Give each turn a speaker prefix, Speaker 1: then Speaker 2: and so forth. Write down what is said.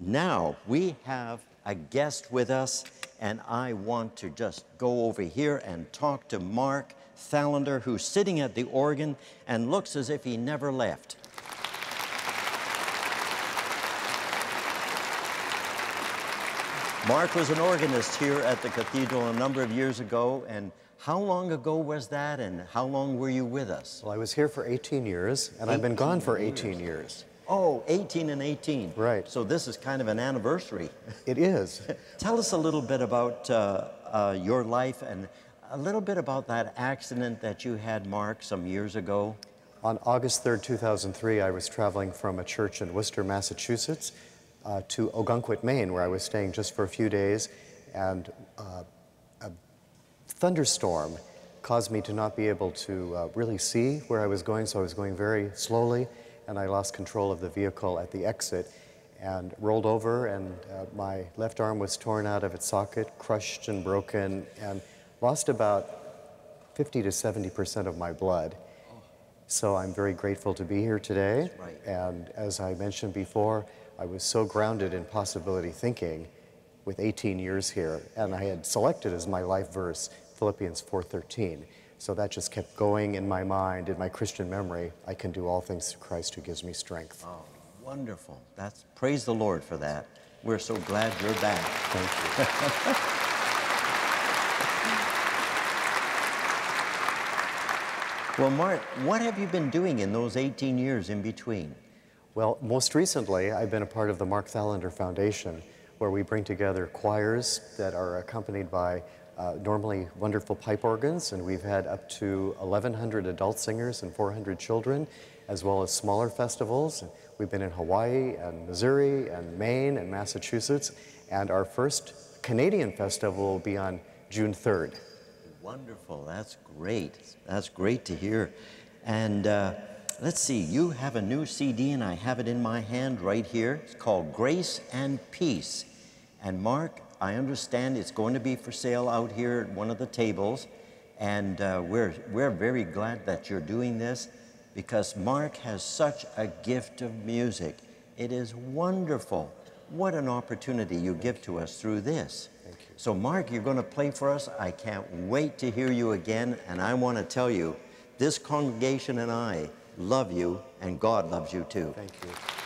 Speaker 1: Now we have a guest with us, and I want to just go over here and talk to Mark Thallander, who's sitting at the organ and looks as if he never left. Mark was an organist here at the cathedral a number of years ago, and how long ago was that, and how long were you with us?
Speaker 2: Well, I was here for 18 years, and I've been gone for 18 years.
Speaker 1: Oh, 18 and 18.
Speaker 2: Right.
Speaker 1: So this is kind of an anniversary.
Speaker 2: It is.
Speaker 1: Tell us a little bit about uh, uh, your life and a little bit about that accident that you had, Mark, some years ago.
Speaker 2: On August 3rd, 2003, I was traveling from a church in Worcester, Massachusetts uh, to Ogunquit, Maine, where I was staying just for a few days, and uh, a thunderstorm caused me to not be able to uh, really see where I was going, so I was going very slowly and I lost control of the vehicle at the exit and rolled over and uh, my left arm was torn out of its socket, crushed and broken, and lost about 50 to 70% of my blood. So I'm very grateful to be here today.
Speaker 1: Right.
Speaker 2: And as I mentioned before, I was so grounded in possibility thinking with 18 years here, and I had selected as my life verse Philippians 4:13. So that just kept going in my mind, in my Christian memory. I can do all things through Christ who gives me strength.
Speaker 1: Oh, wonderful. That's praise the Lord for that. We're so glad you're back.
Speaker 2: Thank you.
Speaker 1: Well, Mark, what have you been doing in those 18 years in between?
Speaker 2: Well, most recently, I've been a part of the Mark Thallander Foundation, where we bring together choirs that are accompanied by uh, normally wonderful pipe organs, and we've had up to 1,100 adult singers and 400 children, as well as smaller festivals. We've been in Hawaii and Missouri and Maine and Massachusetts, and our first Canadian festival will be on June 3rd.
Speaker 1: Wonderful. That's great. That's great to hear. And uh, let's see, you have a new CD, and I have it in my hand right here. It's called Grace and Peace. And Mark, I understand it's going to be for sale out here at one of the tables. And uh, we're, we're very glad that you're doing this because Mark has such a gift of music. It is wonderful. What an opportunity you give to us through this.
Speaker 2: Thank you.
Speaker 1: So, Mark, you're going to play for us. I can't wait to hear you again. And I want to tell you, this congregation and I love you, and God loves you too.
Speaker 2: Thank you.